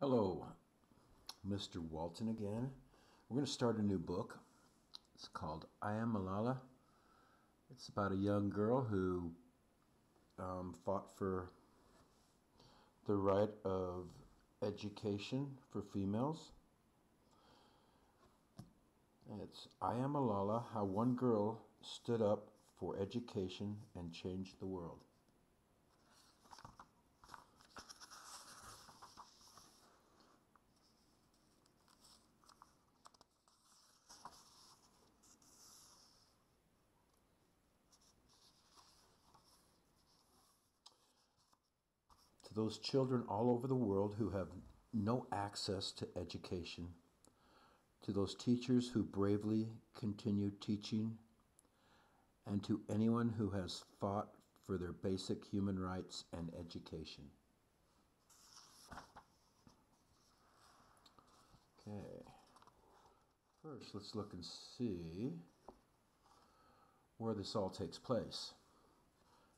Hello, Mr. Walton again. We're going to start a new book. It's called I Am Malala. It's about a young girl who um, fought for the right of education for females. It's I Am Malala How One Girl Stood Up for Education and Changed the World. Those children all over the world who have no access to education, to those teachers who bravely continue teaching, and to anyone who has fought for their basic human rights and education. Okay. First, let's look and see where this all takes place.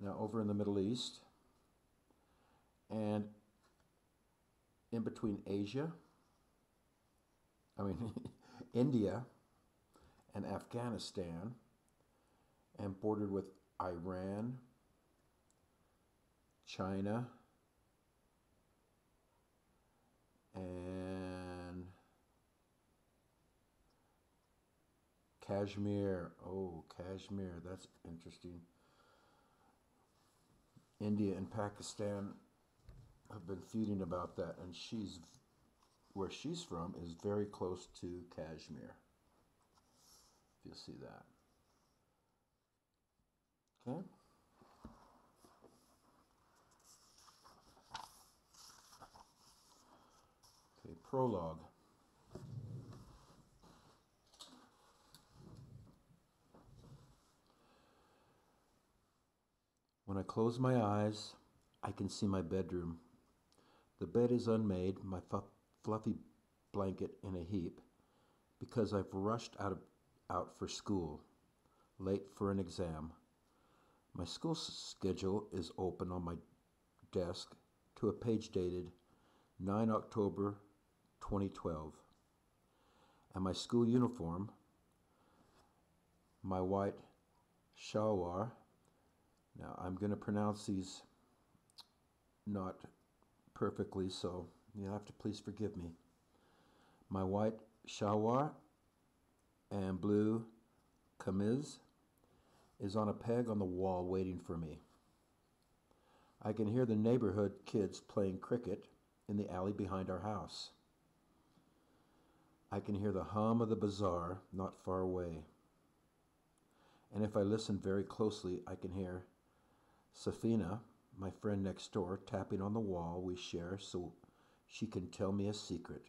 Now, over in the Middle East, and in between Asia, I mean, India and Afghanistan, and bordered with Iran, China, and Kashmir. Oh, Kashmir, that's interesting. India and Pakistan have been feeding about that, and she's where she's from is very close to Kashmir. If you'll see that. Okay. Okay, prologue. When I close my eyes, I can see my bedroom. The bed is unmade, my fluffy blanket in a heap, because I've rushed out, of, out for school, late for an exam. My school schedule is open on my desk to a page dated 9 October 2012. And my school uniform, my white shalwar, now I'm going to pronounce these not perfectly, so you'll have to please forgive me. My white shawar and blue kameez is on a peg on the wall waiting for me. I can hear the neighborhood kids playing cricket in the alley behind our house. I can hear the hum of the bazaar not far away. And if I listen very closely, I can hear Safina, my friend next door, tapping on the wall we share so she can tell me a secret.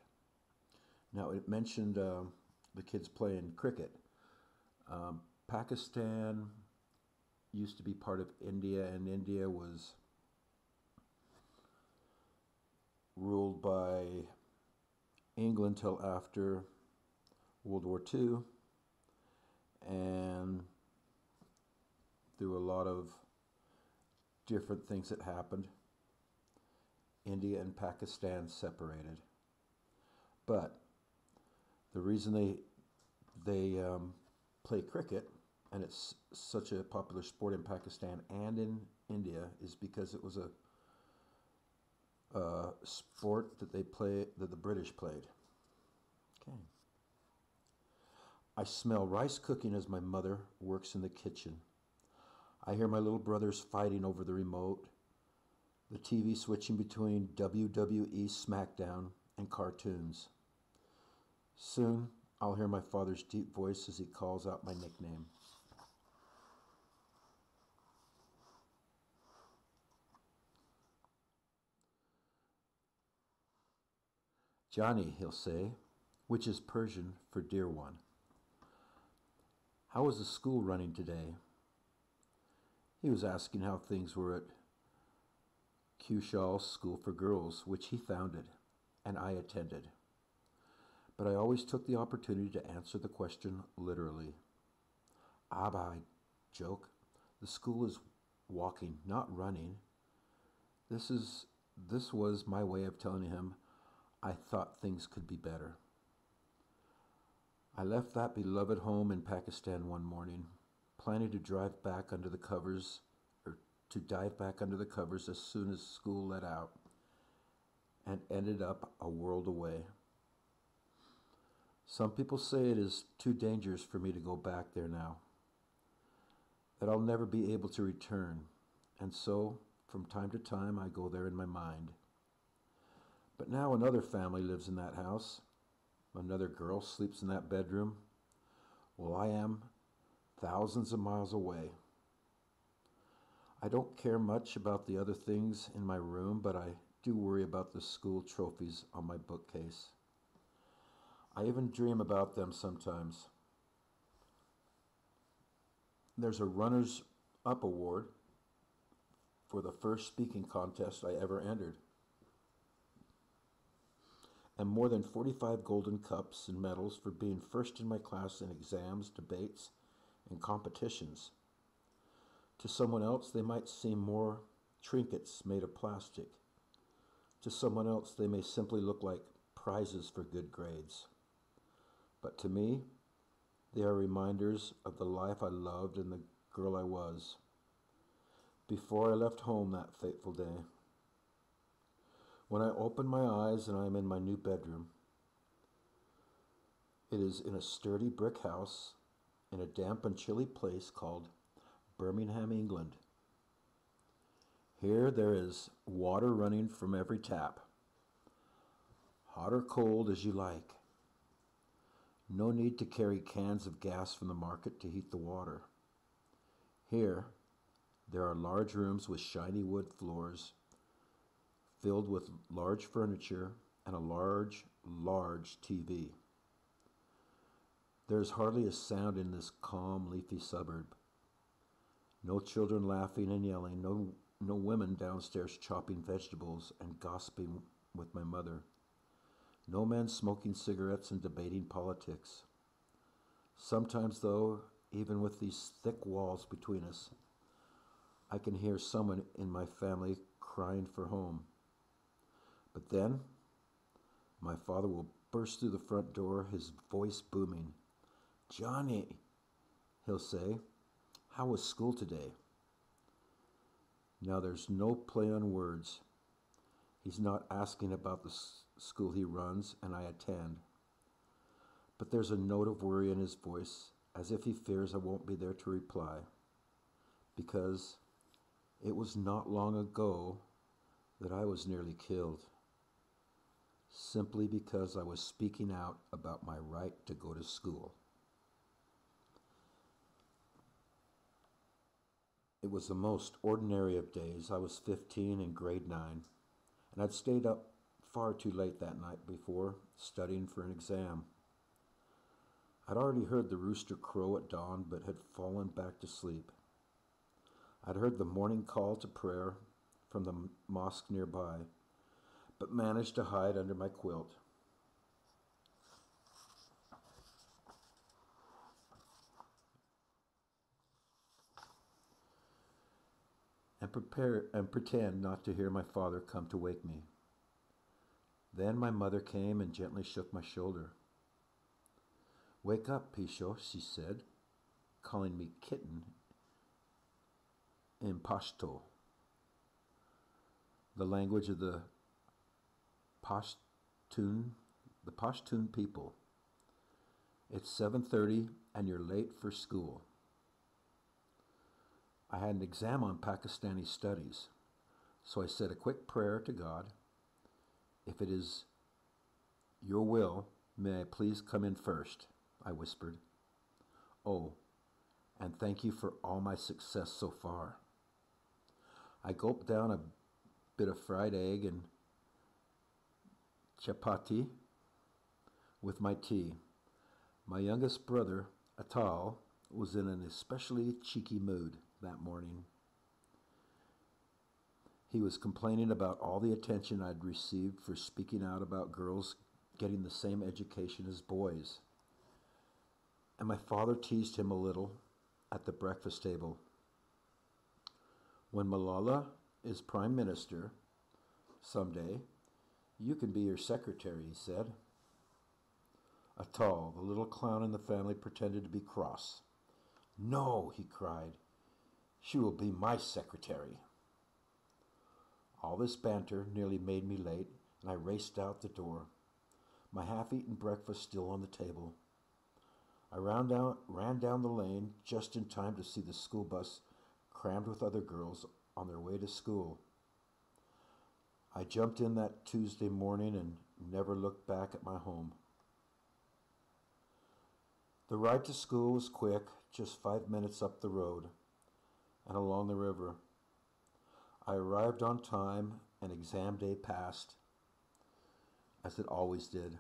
Now, it mentioned uh, the kids playing cricket. Um, Pakistan used to be part of India, and India was ruled by England till after World War II, and through a lot of different things that happened. India and Pakistan separated. But the reason they they um, play cricket and it's such a popular sport in Pakistan and in India is because it was a, a sport that they play that the British played. Okay. I smell rice cooking as my mother works in the kitchen. I hear my little brothers fighting over the remote, the TV switching between WWE SmackDown and cartoons. Soon, I'll hear my father's deep voice as he calls out my nickname. Jani, he'll say, which is Persian for dear one. How is the school running today? He was asking how things were at Khushal School for Girls, which he founded, and I attended. But I always took the opportunity to answer the question literally. Ah, Abba, I joke, the school is walking, not running. This is this was my way of telling him I thought things could be better. I left that beloved home in Pakistan one morning, planning to drive back under the covers, or to dive back under the covers as soon as school let out, and ended up a world away. Some people say it is too dangerous for me to go back there now, that I'll never be able to return, and so, from time to time, I go there in my mind. But now another family lives in that house. Another girl sleeps in that bedroom. Well, I am thousands of miles away. I don't care much about the other things in my room, but I do worry about the school trophies on my bookcase. I even dream about them sometimes. There's a runners up award for the first speaking contest I ever entered. And more than 45 golden cups and medals for being first in my class in exams, debates, and competitions. To someone else, they might seem more trinkets made of plastic. To someone else, they may simply look like prizes for good grades. But to me, they are reminders of the life I loved and the girl I was before I left home that fateful day. When I open my eyes and I am in my new bedroom, it is in a sturdy brick house in a damp and chilly place called Birmingham, England. Here there is water running from every tap, hot or cold as you like. No need to carry cans of gas from the market to heat the water. Here, there are large rooms with shiny wood floors filled with large furniture and a large, large TV. There is hardly a sound in this calm, leafy suburb. No children laughing and yelling, no, no women downstairs chopping vegetables and gossiping with my mother. No men smoking cigarettes and debating politics. Sometimes, though, even with these thick walls between us, I can hear someone in my family crying for home. But then, my father will burst through the front door, his voice booming. Jani, he'll say, how was school today? Now there's no play on words. He's not asking about the school he runs and I attend. But there's a note of worry in his voice, as if he fears I won't be there to reply. Because it was not long ago that I was nearly killed, simply because I was speaking out about my right to go to school. It was the most ordinary of days. I was 15 in grade 9, and I'd stayed up far too late that night before, studying for an exam. I'd already heard the rooster crow at dawn, but had fallen back to sleep. I'd heard the morning call to prayer from the mosque nearby, but managed to hide under my quilt. And prepare and pretend not to hear my father come to wake me. Then my mother came and gently shook my shoulder. Wake up, Pisho, she said, calling me kitten in Pashto, the language of the Pashtun, the Pashtun people. It's 7:30 and you're late for school. I had an exam on Pakistani studies, so I said a quick prayer to God if it is your will, may I please come in first, I whispered. Oh, and thank you for all my success so far. I gulped down a bit of fried egg and chapati with my tea. My youngest brother, Atal, was in an especially cheeky mood that morning. He was complaining about all the attention I'd received for speaking out about girls getting the same education as boys. And my father teased him a little at the breakfast table. When Malala is prime minister someday, You can be your secretary, he said. Atal, the little clown in the family, pretended to be cross. No, he cried. She will be my secretary. All this banter nearly made me late, and I raced out the door, my half eaten breakfast still on the table. I ran down, ran down the lane just in time to see the school bus crammed with other girls on their way to school. I jumped in that Tuesday morning and never looked back at my home. The ride to school was quick, just five minutes up the road and along the river. I arrived on time and exam day passed, as it always did.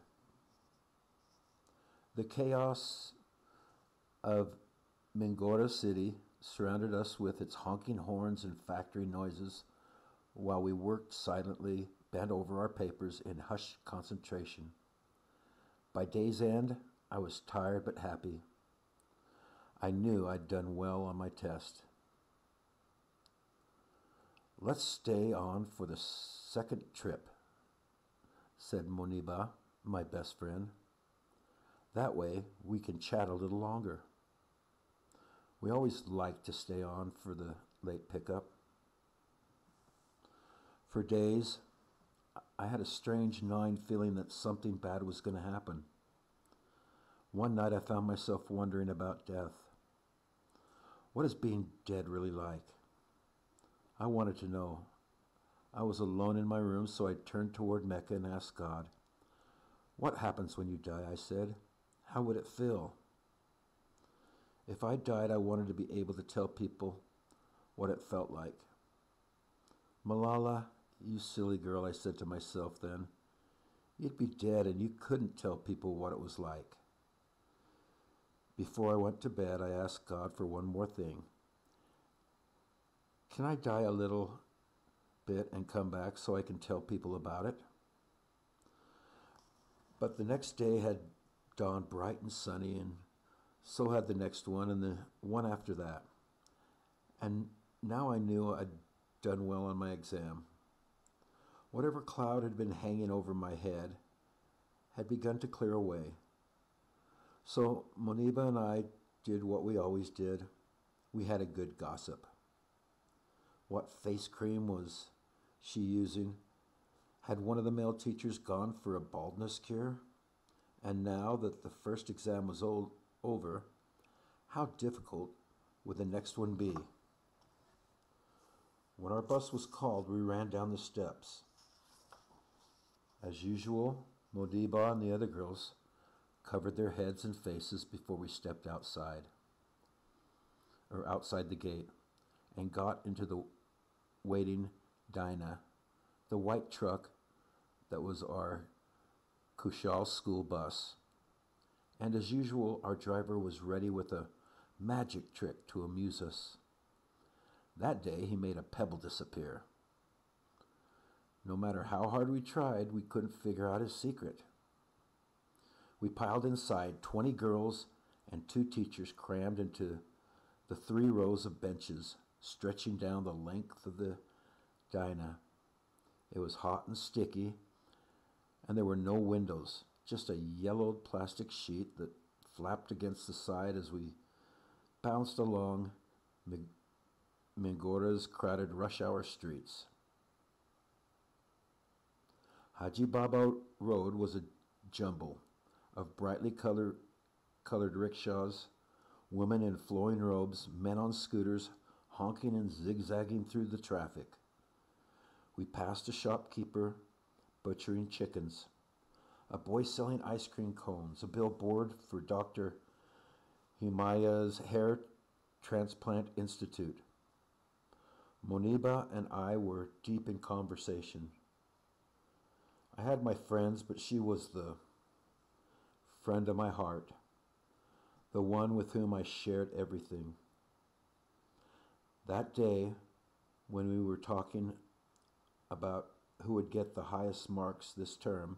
The chaos of Mingora City surrounded us with its honking horns and factory noises while we worked silently, bent over our papers in hushed concentration. By day's end, I was tired but happy. I knew I'd done well on my test. Let's stay on for the second trip, said Moniba, my best friend. That way we can chat a little longer. We always like to stay on for the late pickup. For days, I had a strange gnawing feeling that something bad was going to happen. One night I found myself wondering about death. What is being dead really like? I wanted to know. I was alone in my room, so I turned toward Mecca and asked God, What happens when you die? I said. How would it feel? If I died, I wanted to be able to tell people what it felt like. Malala, you silly girl, I said to myself then. You'd be dead and you couldn't tell people what it was like. Before I went to bed, I asked God for one more thing. Can I die a little bit and come back so I can tell people about it? But the next day had dawned bright and sunny, and so had the next one and the one after that. And now I knew I'd done well on my exam. Whatever cloud had been hanging over my head had begun to clear away. So Moniba and I did what we always did. We had a good gossip. What face cream was she using? Had one of the male teachers gone for a baldness cure? And now that the first exam was old, over, how difficult would the next one be? When our bus was called, we ran down the steps. As usual, Moniba and the other girls covered their heads and faces before we stepped outside, or outside the gate, and got into the waiting Dyna, the white truck that was our Khushal school bus. And as usual, our driver was ready with a magic trick to amuse us. That day, he made a pebble disappear. No matter how hard we tried, we couldn't figure out his secret. We piled inside 20 girls and two teachers crammed into the three rows of benches stretching down the length of the Dyna. It was hot and sticky, and there were no windows, just a yellowed plastic sheet that flapped against the side as we bounced along Mingora's crowded rush hour streets. Haji Baba Road was a jumble of brightly color, colored rickshaws, women in flowing robes, men on scooters, honking and zigzagging through the traffic. We passed a shopkeeper butchering chickens, a boy selling ice cream cones, a billboard for Dr. Humaya's Hair Transplant Institute. Moniba and I were deep in conversation. I had my friends, but she was the friend of my heart, the one with whom I shared everything. That day, when we were talking about who would get the highest marks this term,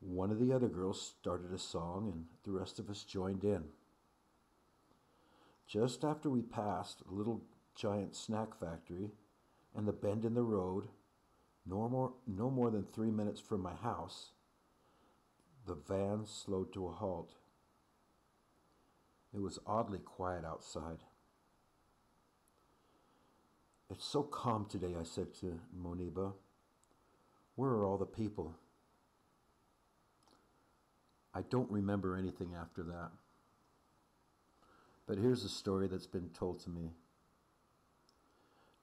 one of the other girls started a song and the rest of us joined in. Just after we passed a little giant snack factory and the bend in the road, No more, no more than three minutes from my house, the van slowed to a halt. It was oddly quiet outside. It's so calm today, I said to Moniba. Where are all the people? I don't remember anything after that. But here's a story that's been told to me.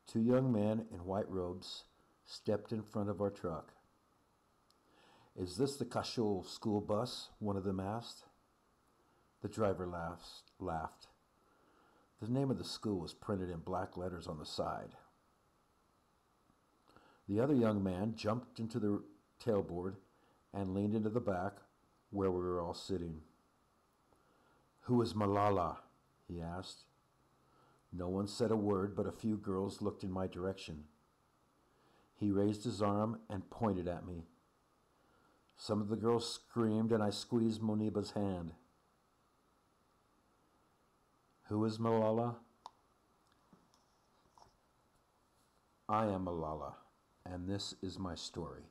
Two young men in white robes stepped in front of our truck. Is this the Khushal school bus? One of them asked. The driver laughs, laughed. The name of the school was printed in black letters on the side. The other young man jumped into the tailboard and leaned into the back where we were all sitting. Who is Malala? he asked. No one said a word, but a few girls looked in my direction. He raised his arm and pointed at me. Some of the girls screamed, and I squeezed Moniba's hand. Who is Malala? I am Malala, and this is my story.